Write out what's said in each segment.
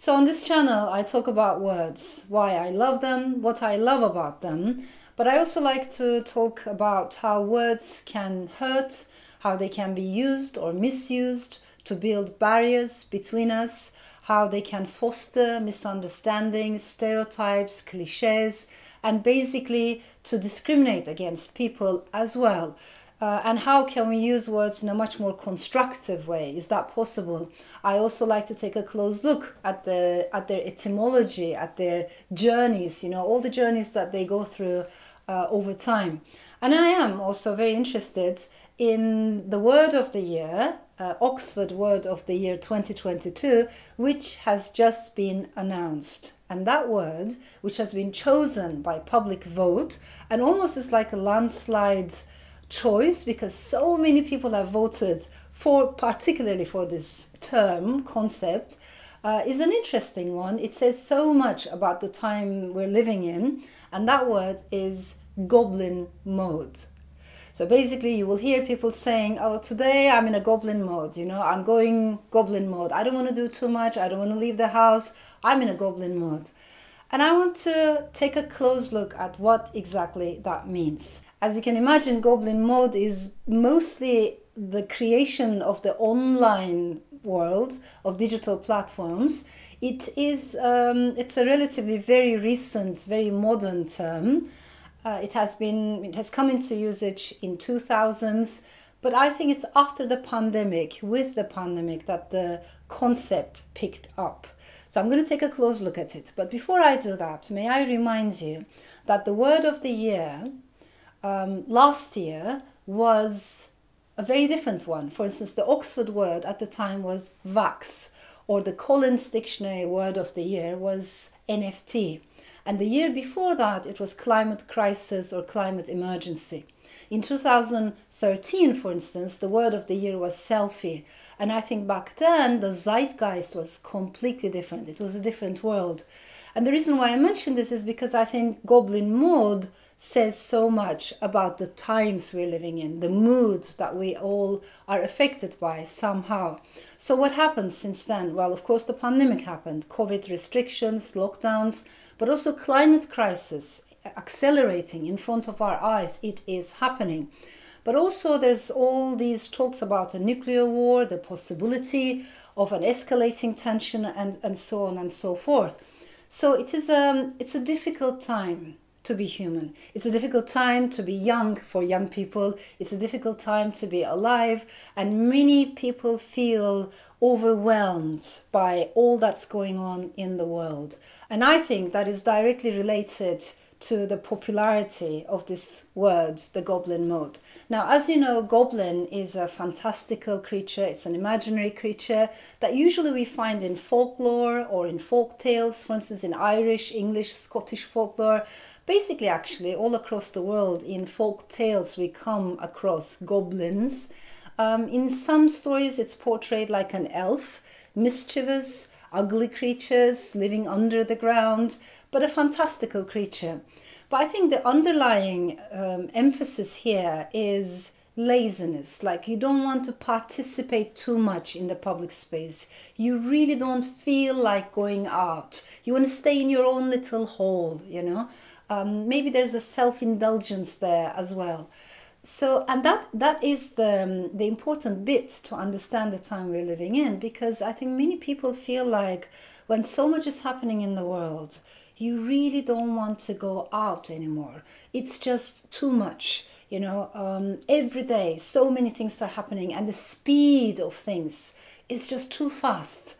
So, on this channel, I talk about words, why I love them, what I love about them, but I also like to talk about how words can hurt, how they can be used or misused to build barriers between us, how they can foster misunderstandings, stereotypes, cliches, and basically to discriminate against people as well. Uh, and how can we use words in a much more constructive way? Is that possible? I also like to take a close look at the at their etymology, at their journeys. You know, all the journeys that they go through uh, over time. And I am also very interested in the word of the year, uh, Oxford Word of the Year 2022, which has just been announced. And that word, which has been chosen by public vote, and almost is like a landslide choice because so many people have voted for, particularly for this term concept, uh, is an interesting one. It says so much about the time we're living in, and that word is goblin mode. So basically, you will hear people saying, Oh, today I'm in a goblin mode, you know, I'm going goblin mode. I don't want to do too much, I don't want to leave the house, I'm in a goblin mode. And I want to take a close look at what exactly that means. As you can imagine, Goblin Mode is mostly the creation of the online world of digital platforms. It is um, it's a relatively very recent, very modern term. Uh, it has been it has come into usage in 2000s, but I think it's after the pandemic, with the pandemic, that the concept picked up. So I'm going to take a close look at it. But before I do that, may I remind you that the word of the year um, last year was a very different one. For instance, the Oxford word at the time was vax, or the Collins Dictionary word of the year was NFT. And the year before that, it was climate crisis or climate emergency. In 2013, for instance, the word of the year was selfie. And I think back then, the zeitgeist was completely different. It was a different world. And the reason why I mention this is because I think Goblin Mode says so much about the times we're living in, the mood that we all are affected by somehow. So, what happened since then? Well, of course, the pandemic happened, COVID restrictions, lockdowns, but also climate crisis accelerating in front of our eyes. It is happening. But also, there's all these talks about a nuclear war, the possibility of an escalating tension, and, and so on and so forth. So, it is a, it's a difficult time to be human. It's a difficult time to be young for young people. It's a difficult time to be alive. And many people feel overwhelmed by all that's going on in the world. And I think that is directly related to the popularity of this word, the goblin mode. Now, as you know, goblin is a fantastical creature, it's an imaginary creature that usually we find in folklore or in folk tales, for instance, in Irish, English, Scottish folklore. Basically actually all across the world in folk tales we come across goblins. Um, in some stories it's portrayed like an elf mischievous ugly creatures living under the ground but a fantastical creature. But i think the underlying um, emphasis here is laziness. Like you don't want to participate too much in the public space. You really don't feel like going out. You want to stay in your own little hole you know? Um, maybe there's a self-indulgence there as well so and that that is the um, the important bit to understand the time we're living in because i think many people feel like when so much is happening in the world you really don't want to go out anymore. It's just too much you know um, every day so many things are happening and the speed of things is just too fast.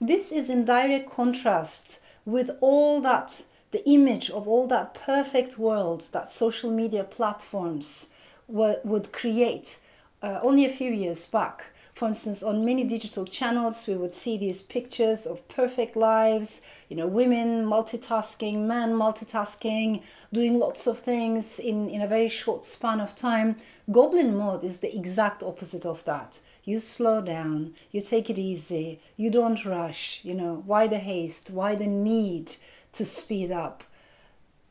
This is in direct contrast with all that the image of all that perfect world that social media platforms would create uh, only a few years back. For instance, on many digital channels, we would see these pictures of perfect lives, you know, women multitasking, men multitasking, doing lots of things in, in a very short span of time. Goblin mode is the exact opposite of that. You slow down, you take it easy, you don't rush, you know, why the haste, why the need to speed up.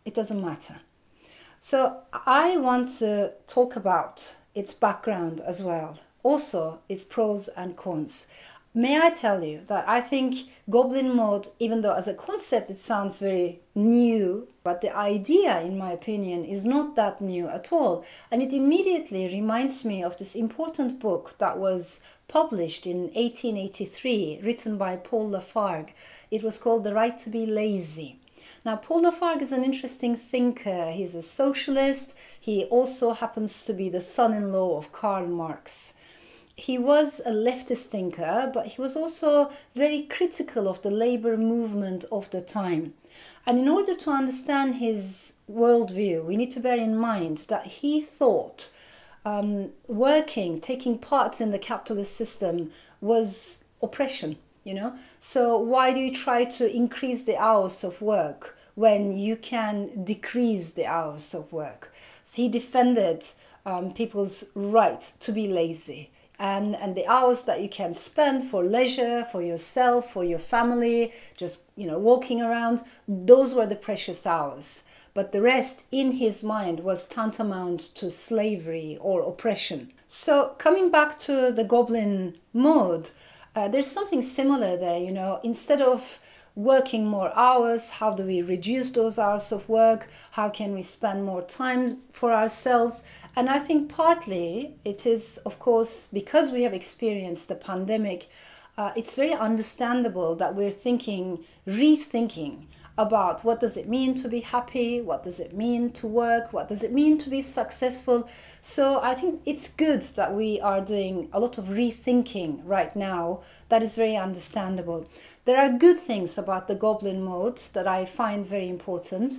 It doesn't matter. So I want to talk about its background as well. Also, its pros and cons. may I tell you that I think Goblin mode, even though as a concept it sounds very new, but the idea, in my opinion, is not that new at all. And it immediately reminds me of this important book that was published in 1883, written by Paul Lafargue. It was called The Right to Be Lazy. Now, Paul Lafargue is an interesting thinker. He's a socialist. He also happens to be the son in law of Karl Marx he was a leftist thinker, but he was also very critical of the labor movement of the time. And in order to understand his worldview, we need to bear in mind that he thought um, working, taking part in the capitalist system was oppression, you know? So why do you try to increase the hours of work when you can decrease the hours of work? So he defended um, people's right to be lazy and and the hours that you can spend for leisure for yourself for your family just you know walking around those were the precious hours but the rest in his mind was tantamount to slavery or oppression so coming back to the goblin mode uh, there's something similar there you know instead of working more hours how do we reduce those hours of work? How can we spend more time for ourselves? And I think partly it is, of course, because we have experienced the pandemic, uh, it's very understandable that we're thinking, rethinking about what does it mean to be happy, what does it mean to work, what does it mean to be successful. So I think it's good that we are doing a lot of rethinking right now. That is very understandable. There are good things about the goblin mode that I find very important.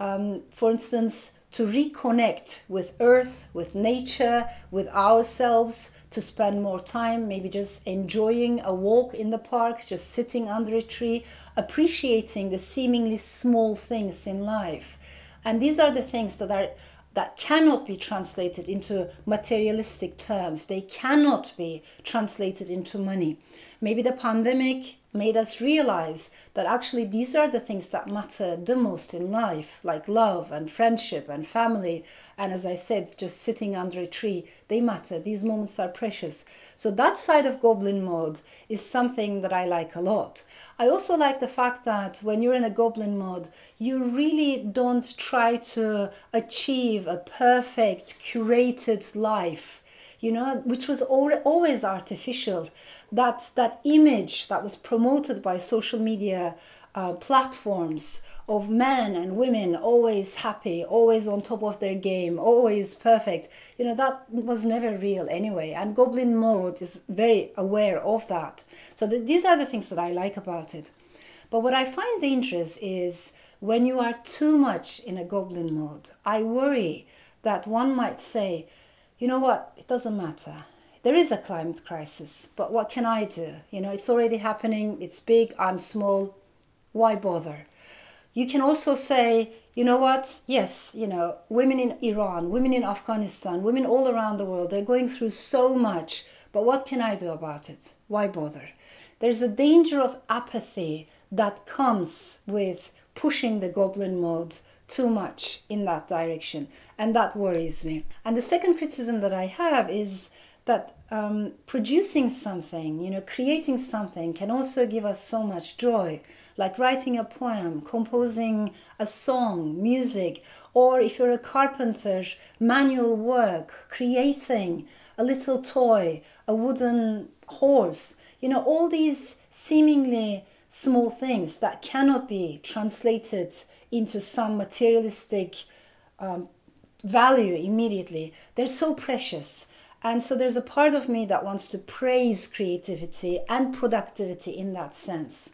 Um, for instance, to reconnect with earth, with nature, with ourselves, to spend more time, maybe just enjoying a walk in the park, just sitting under a tree, appreciating the seemingly small things in life. And these are the things that are that cannot be translated into materialistic terms. They cannot be translated into money. Maybe the pandemic made us realize that actually these are the things that matter the most in life, like love and friendship and family. And as I said, just sitting under a tree, they matter. These moments are precious. So that side of goblin mode is something that I like a lot. I also like the fact that when you're in a goblin mode, you really don't try to achieve a perfect, curated life you know, which was always artificial. That that image that was promoted by social media uh, platforms of men and women always happy, always on top of their game, always perfect. You know, that was never real anyway. And Goblin Mode is very aware of that. So th- these are the things that I like about it. But what I find dangerous is when you are too much in a Goblin mode. I worry that one might say, you know what, it doesn't matter. There is a climate crisis, but what can I do? You know, it's already happening, it's big, I'm small, why bother? You can also say, you know what, yes, you know, women in Iran, women in Afghanistan, women all around the world, they're going through so much, but what can I do about it? Why bother? There's a danger of apathy that comes with pushing the goblin mode too much in that direction, and that worries me. And the second criticism that I have is that um, producing something, you know, creating something can also give us so much joy, like writing a poem, composing a song, music, or if you're a carpenter, manual work, creating a little toy, a wooden horse, you know, all these seemingly small things that cannot be translated into some materialistic um, value immediately. They're so precious. And so there's a part of me that wants to praise creativity and productivity in that sense.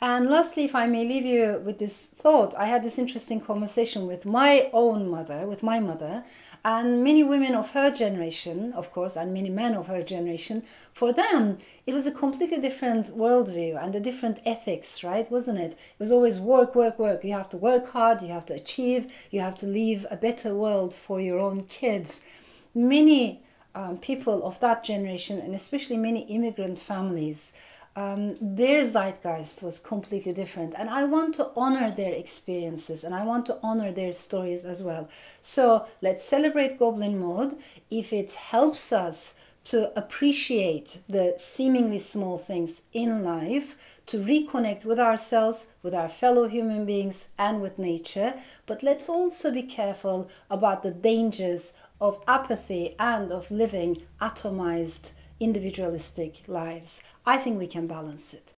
And lastly, if I may leave you with this thought, I had this interesting conversation with my own mother, with my mother, and many women of her generation, of course, and many men of her generation, for them, it was a completely different worldview and a different ethics, right? Wasn't it? It was always work, work, work. You have to work hard, you have to achieve, you have to leave a better world for your own kids. Many um, people of that generation, and especially many immigrant families, um, their zeitgeist was completely different. And I want to honor their experiences and I want to honor their stories as well. So let's celebrate Goblin Mode. If it helps us to appreciate the seemingly small things in life, to reconnect with ourselves, with our fellow human beings, and with nature. But let's also be careful about the dangers of apathy and of living atomized, individualistic lives. I think we can balance it.